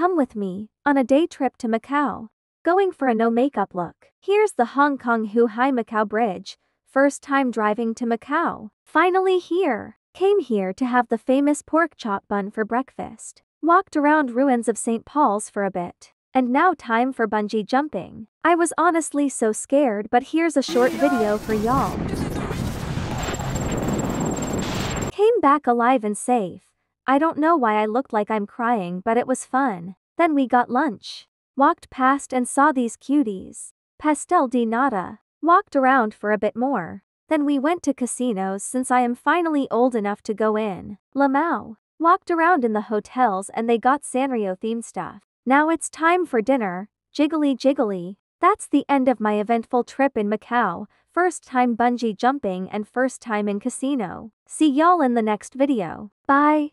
Come with me, on a day trip to Macau. Going for a no makeup look. Here's the Hong Kong Zhuhai Macau Bridge. First time driving to Macau. Finally here. Came here to have the famous pork chop bun for breakfast. Walked around ruins of St. Paul's for a bit. And now time for bungee jumping. I was honestly so scared but here's a short video for y'all. Came back alive and safe. I don't know why I looked like I'm crying but it was fun. Then we got lunch. Walked past and saw these cuties. Pastel de nata. Walked around for a bit more. Then we went to casinos since I am finally old enough to go in. Lamau. Walked around in the hotels and they got Sanrio themed stuff. Now it's time for dinner. Jiggly jiggly. That's the end of my eventful trip in Macau. First time bungee jumping and first time in casino. See y'all in the next video. Bye.